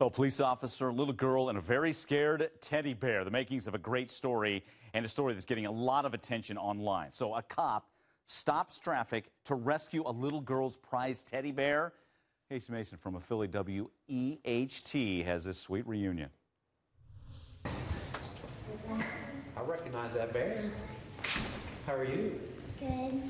A police officer, a little girl, and a very scared teddy bear. The makings of a great story and a story that's getting a lot of attention online. So, a cop stops traffic to rescue a little girl's prized teddy bear. Casey Mason from affiliate WEHT has this sweet reunion. I recognize that bear. How are you? Good.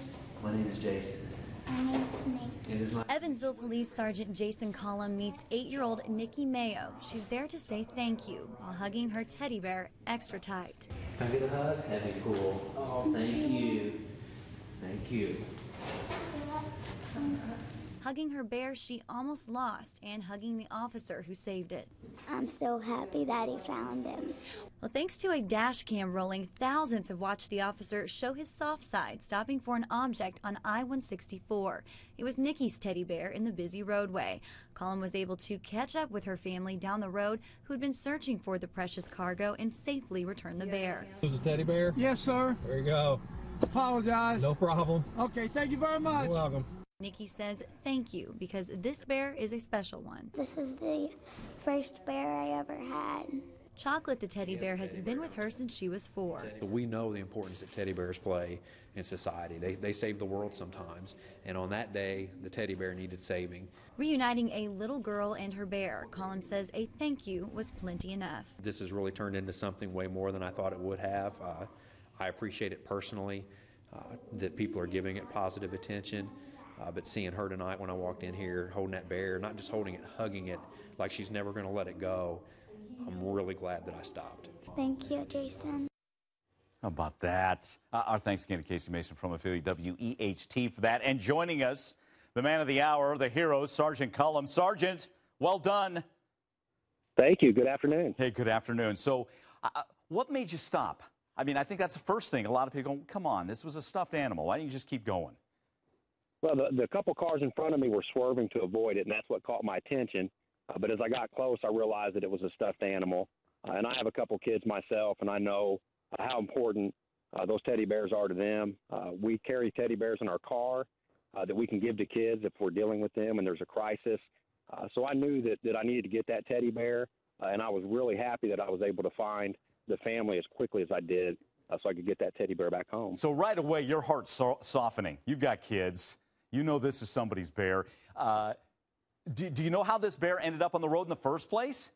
My name is Jason. My name's Nick. It is my Evansville Police Sergeant Jason Cullum meets eight year old Nikki Mayo. She's there to say thank you while hugging her teddy bear extra tight. Can I get a hug? That'd be cool. Oh, thank you. Thank you. Hugging her bear she almost lost and hugging the officer who saved it. I'm so happy that he found him. Well, thanks to a dash cam rolling, thousands have watched the officer show his soft side, stopping for an object on I 164. It was Nikki's teddy bear in the busy roadway. Cullum was able to catch up with her family down the road who had been searching for the precious cargo and safely return the bear. Was a teddy bear? Yes, sir. There you go. Apologize. No problem. Okay, thank you very much. You're welcome. Nikki says thank you because this bear is a special one. This is the first bear I ever had. Chocolate the teddy bear has been with her since she was four. We know the importance that teddy bears play in society. They, they save the world sometimes. And on that day, the teddy bear needed saving. Reuniting a little girl and her bear, Cullum says a thank you was plenty enough. This has really turned into something way more than I thought it would have. Uh, I appreciate it personally uh, that people are giving it positive attention. Uh, but seeing her tonight when I walked in here holding that bear, not just holding it, hugging it like she's never going to let it go, I'm really glad that I stopped. Thank you, Jason. How about that? Uh, our thanks again to Casey Mason from Affiliate WEHT for that. And joining us, the man of the hour, the hero, Sergeant Cullum. Sergeant, well done. Thank you. Good afternoon. Hey, good afternoon. So, uh, what made you stop? I mean, I think that's the first thing. A lot of people go, come on, this was a stuffed animal. Why didn't you just keep going? Well, the, the couple cars in front of me were swerving to avoid it, and that's what caught my attention. Uh, but as I got close, I realized that it was a stuffed animal. Uh, and I have a couple kids myself, and I know uh, how important uh, those teddy bears are to them. Uh, we carry teddy bears in our car uh, that we can give to kids if we're dealing with them and there's a crisis. Uh, so I knew that, that I needed to get that teddy bear, uh, and I was really happy that I was able to find the family as quickly as I did uh, so I could get that teddy bear back home. So, right away, your heart's so- softening. You've got kids. You know this is somebody's bear. Uh, do, do you know how this bear ended up on the road in the first place?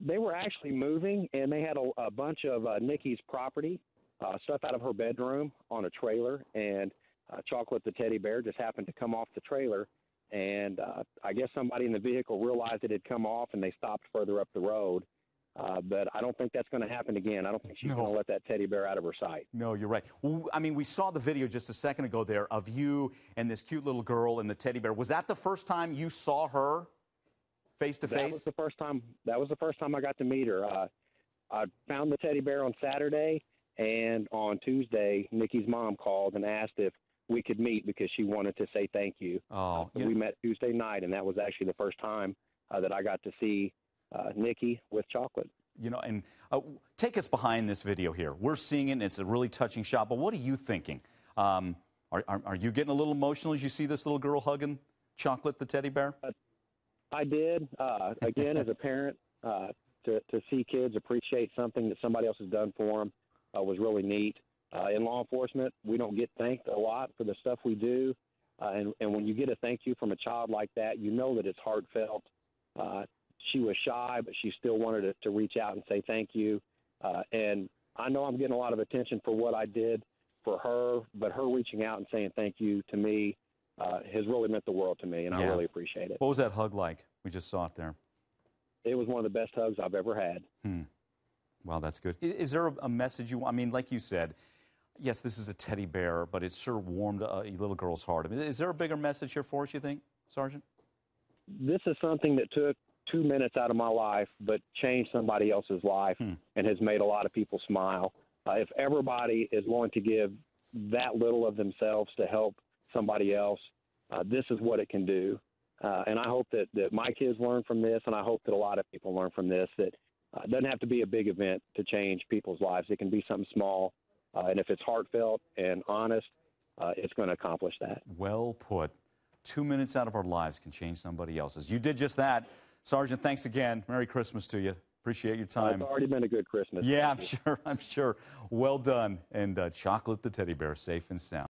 They were actually moving, and they had a, a bunch of uh, Nikki's property, uh, stuff out of her bedroom on a trailer, and uh, Chocolate the teddy bear just happened to come off the trailer. And uh, I guess somebody in the vehicle realized it had come off, and they stopped further up the road. Uh, but I don't think that's going to happen again. I don't think she's No. going to let that teddy bear out of her sight. No, you're right. Well, I mean, we saw the video just a second ago there of you and this cute little girl and the teddy bear. Was that the first time you saw her face to face? That was the first time. That was the first time I got to meet her. Uh, I found the teddy bear on Saturday, and on Tuesday, Nikki's mom called and asked if we could meet because she wanted to say thank you. Oh, So you- we met Tuesday night, and that was actually the first time uh, that I got to see uh, Nikki with chocolate. you know, and uh, take us behind this video here. We're seeing it, and it's a really touching shot. But what are you thinking? Um, are, are, are you getting a little emotional as you see this little girl hugging Chocolate, the teddy bear? I did. Uh, again, as a parent, uh, to, to see kids appreciate something that somebody else has done for them uh, was really neat. Uh, in law enforcement, we don't get thanked a lot for the stuff we do. Uh, and, and when you get a thank you from a child like that, you know that it's heartfelt. Uh, she was shy, but she still wanted to, to reach out and say thank you. Uh, and I know I'm getting a lot of attention for what I did for her, but her reaching out and saying thank you to me uh, has really meant the world to me, and I really appreciate it. What was that hug like? We just saw it there. It was one of the best hugs I've ever had. Hmm. Wow, that's good. Is, is there a, a message you want? I mean, like you said, yes, this is a teddy bear, but it sure warmed a, a little girl's heart. I mean, is there a bigger message here for us, you think, Sergeant? This is something that took two minutes out of my life, but changed somebody else's life and has made a lot of people smile. Uh, if everybody is willing to give that little of themselves to help somebody else, uh, this is what it can do. Uh, and I hope that, that my kids learn from this, and I hope that a lot of people learn from this. That uh, it doesn't have to be a big event to change people's lives. It can be something small, uh, and if it's heartfelt and honest, uh, it's going to accomplish that. Well put. Two minutes out of our lives can change somebody else's. You did just that. Sergeant, thanks again. Merry Christmas to you. Appreciate your Uh, time. it's already been a good Christmas. Yeah, I'm sure. I'm sure. Well done. And uh, chocolate the teddy bear safe and sound.